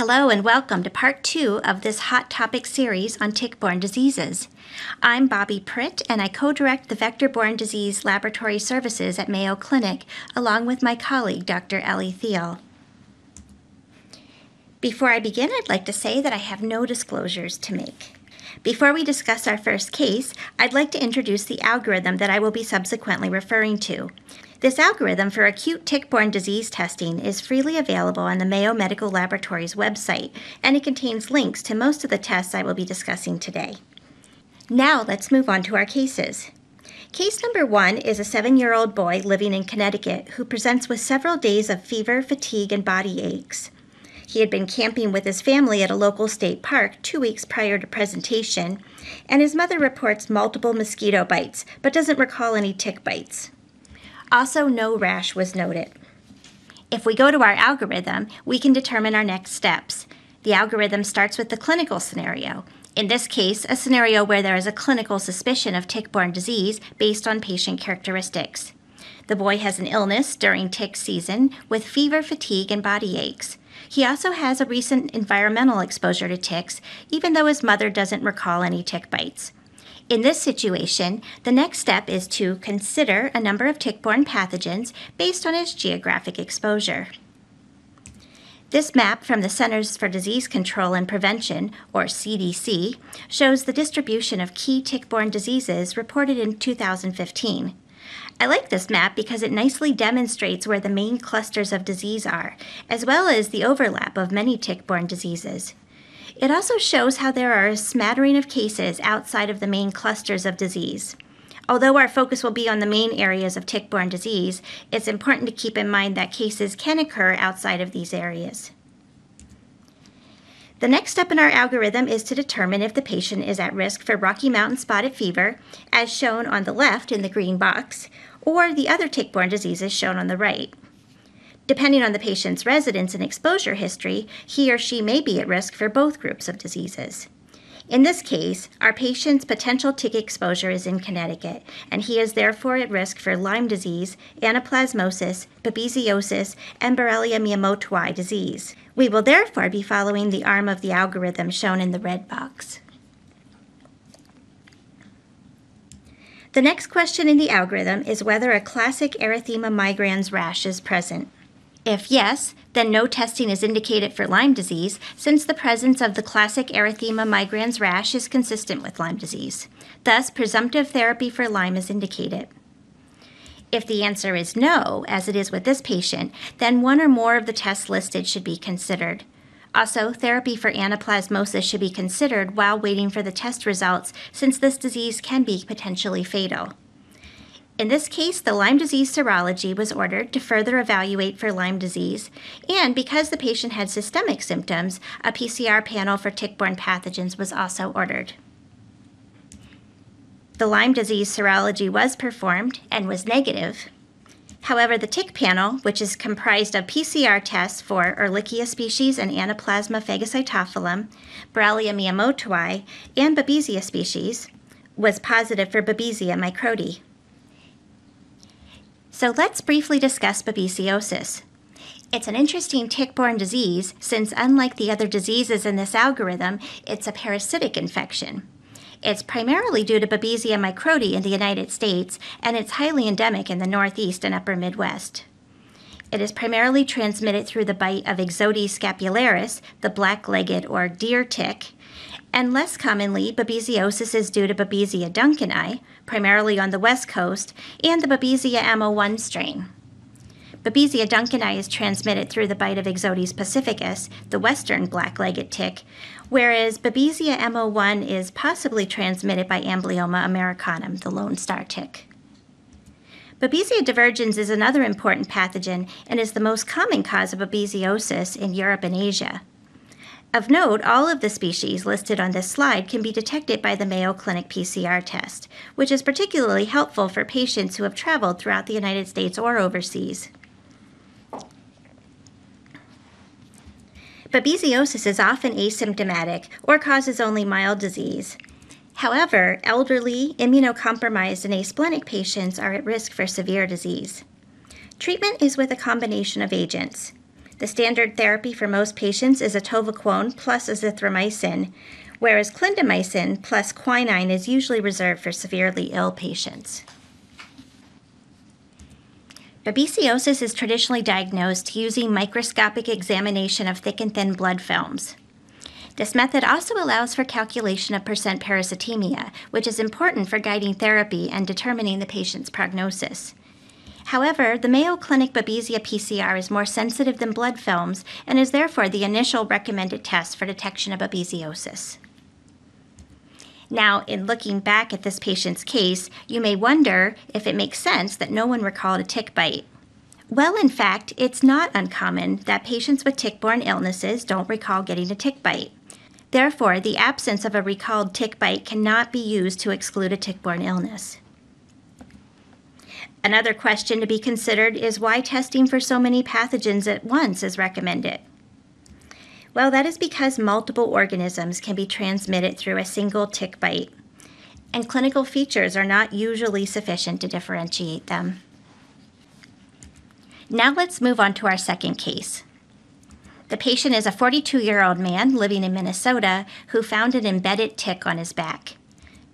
Hello and welcome to part two of this hot topic series on tick-borne diseases. I'm Bobbi Pritt and I co-direct the vector-borne disease laboratory services at Mayo Clinic along with my colleague Dr. Ellie Theel. Before I begin, I'd like to say that I have no disclosures to make. Before we discuss our first case, I'd like to introduce the algorithm that I will be subsequently referring to. This algorithm for acute tick-borne disease testing is freely available on the Mayo Medical Laboratories website, and it contains links to most of the tests I will be discussing today. Now let's move on to our cases. Case number one is a seven year old boy living in Connecticut who presents with several days of fever, fatigue, and body aches. He had been camping with his family at a local state park two weeks prior to presentation, and his mother reports multiple mosquito bites but doesn't recall any tick bites. Also, no rash was noted. If we go to our algorithm, we can determine our next steps. The algorithm starts with the clinical scenario. In this case, a scenario where there is a clinical suspicion of tick-borne disease based on patient characteristics. The boy has an illness during tick season with fever, fatigue, and body aches. He also has a recent environmental exposure to ticks, even though his mother doesn't recall any tick bites. In this situation, the next step is to consider a number of tick-borne pathogens based on its geographic exposure. This map from the Centers for Disease Control and Prevention, or CDC, shows the distribution of key tick-borne diseases reported in 2015. I like this map because it nicely demonstrates where the main clusters of disease are, as well as the overlap of many tick-borne diseases. It also shows how there are a smattering of cases outside of the main clusters of disease. Although our focus will be on the main areas of tick-borne disease, it's important to keep in mind that cases can occur outside of these areas. The next step in our algorithm is to determine if the patient is at risk for Rocky Mountain spotted fever, as shown on the left in the green box, or the other tick-borne diseases shown on the right. Depending on the patient's residence and exposure history, he or she may be at risk for both groups of diseases. In this case, our patient's potential tick exposure is in Connecticut, and he is therefore at risk for Lyme disease, anaplasmosis, babesiosis, and Borrelia miyamotoi disease. We will therefore be following the arm of the algorithm shown in the red box. The next question in the algorithm is whether a classic erythema migrans rash is present. If yes, then no testing is indicated for Lyme disease since the presence of the classic erythema migrans rash is consistent with Lyme disease. Thus, presumptive therapy for Lyme is indicated. If the answer is no, as it is with this patient, then one or more of the tests listed should be considered. Also, therapy for anaplasmosis should be considered while waiting for the test results since this disease can be potentially fatal. In this case, the Lyme disease serology was ordered to further evaluate for Lyme disease, and because the patient had systemic symptoms, a PCR panel for tick-borne pathogens was also ordered. The Lyme disease serology was performed and was negative. However, the tick panel, which is comprised of PCR tests for Ehrlichia species and Anaplasma phagocytophilum, Borrelia miyamotoi, and Babesia species, was positive for Babesia microti. So let's briefly discuss babesiosis. It's an interesting tick-borne disease since unlike the other diseases in this algorithm, it's a parasitic infection. It's primarily due to Babesia microti in the United States, and it's highly endemic in the Northeast and Upper Midwest. It is primarily transmitted through the bite of Ixodes scapularis, the black-legged or deer tick, and less commonly, babesiosis is due to Babesia duncani, primarily on the west coast, and the Babesia MO1 strain. Babesia duncani is transmitted through the bite of Ixodes pacificus, the western black-legged tick, whereas Babesia MO1 is possibly transmitted by Amblyomma americanum, the lone star tick. Babesia divergens is another important pathogen and is the most common cause of babesiosis in Europe and Asia. Of note, all of the species listed on this slide can be detected by the Mayo Clinic PCR test, which is particularly helpful for patients who have traveled throughout the United States or overseas. Babesiosis is often asymptomatic or causes only mild disease. However, elderly, immunocompromised, and asplenic patients are at risk for severe disease. Treatment is with a combination of agents. The standard therapy for most patients is atovaquone plus azithromycin, whereas clindamycin plus quinine is usually reserved for severely ill patients. Babesiosis is traditionally diagnosed using microscopic examination of thick and thin blood films. This method also allows for calculation of percent parasitemia, which is important for guiding therapy and determining the patient's prognosis. However, the Mayo Clinic Babesia PCR is more sensitive than blood films and is therefore the initial recommended test for detection of babesiosis. Now, in looking back at this patient's case, you may wonder if it makes sense that no one recalled a tick bite. Well, in fact, it's not uncommon that patients with tick borne illnesses don't recall getting a tick bite. Therefore, the absence of a recalled tick bite cannot be used to exclude a tick borne illness. Another question to be considered is why testing for so many pathogens at once is recommended. Well, that is because multiple organisms can be transmitted through a single tick bite, and clinical features are not usually sufficient to differentiate them. Now let's move on to our second case. The patient is a 42 year old man living in Minnesota who found an embedded tick on his back.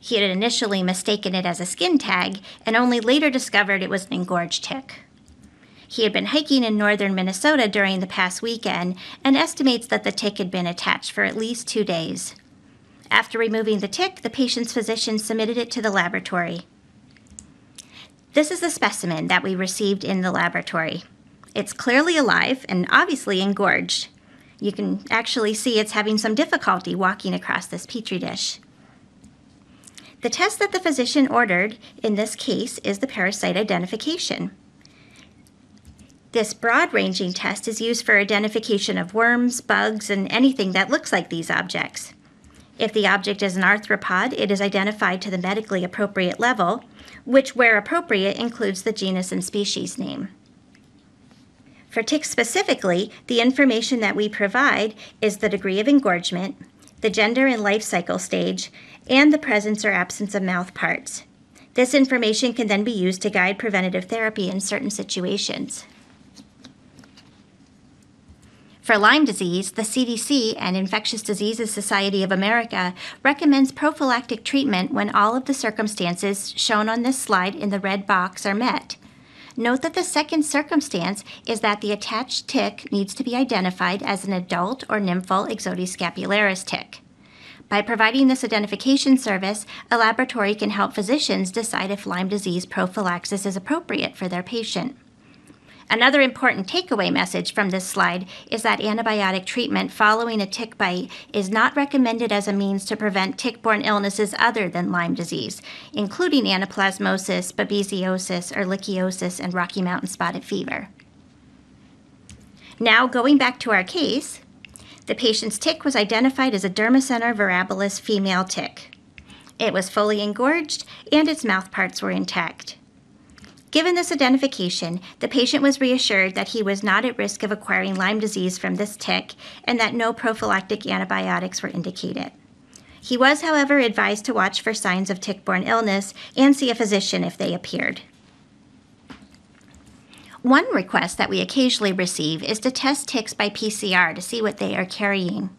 He had initially mistaken it as a skin tag and only later discovered it was an engorged tick. He had been hiking in northern Minnesota during the past weekend and estimates that the tick had been attached for at least two days. After removing the tick, the patient's physician submitted it to the laboratory. This is the specimen that we received in the laboratory. It's clearly alive and obviously engorged. You can actually see it's having some difficulty walking across this petri dish. The test that the physician ordered in this case is the parasite identification. This broad ranging test is used for identification of worms, bugs, and anything that looks like these objects. If the object is an arthropod, it is identified to the medically appropriate level, which, where appropriate, includes the genus and species name. For ticks specifically, the information that we provide is the degree of engorgement, the gender and life cycle stage, and the presence or absence of mouth parts. This information can then be used to guide preventative therapy in certain situations. For Lyme disease, the CDC and Infectious Diseases Society of America recommends prophylactic treatment when all of the circumstances shown on this slide in the red box are met. Note that the second circumstance is that the attached tick needs to be identified as an adult or nymphal ixodes scapularis tick. By providing this identification service, a laboratory can help physicians decide if Lyme disease prophylaxis is appropriate for their patient. Another important takeaway message from this slide is that antibiotic treatment following a tick bite is not recommended as a means to prevent tick borne illnesses other than Lyme disease, including anaplasmosis, babesiosis, ehrlichiosis, and Rocky Mountain spotted fever. Now, going back to our case, the patient's tick was identified as a Dermacentor variabilis female tick. It was fully engorged and its mouthparts were intact. Given this identification, the patient was reassured that he was not at risk of acquiring Lyme disease from this tick and that no prophylactic antibiotics were indicated. He was, however, advised to watch for signs of tick borne illness and see a physician if they appeared. One request that we occasionally receive is to test ticks by PCR to see what they are carrying.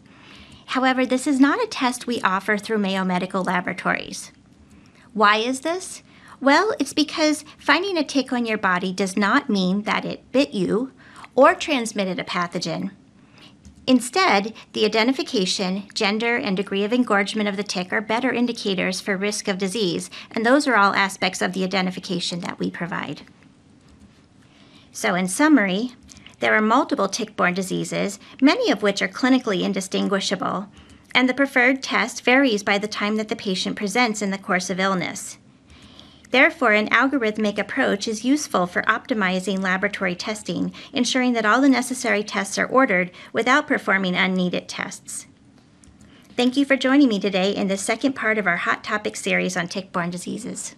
However, this is not a test we offer through Mayo Medical Laboratories. Why is this? Well, it's because finding a tick on your body does not mean that it bit you or transmitted a pathogen. Instead, the identification, gender, and degree of engorgement of the tick are better indicators for risk of disease, and those are all aspects of the identification that we provide. So, in summary, there are multiple tick borne diseases, many of which are clinically indistinguishable, and the preferred test varies by the time that the patient presents in the course of illness. Therefore, an algorithmic approach is useful for optimizing laboratory testing, ensuring that all the necessary tests are ordered without performing unneeded tests. Thank you for joining me today in the second part of our Hot Topic series on tick-borne diseases.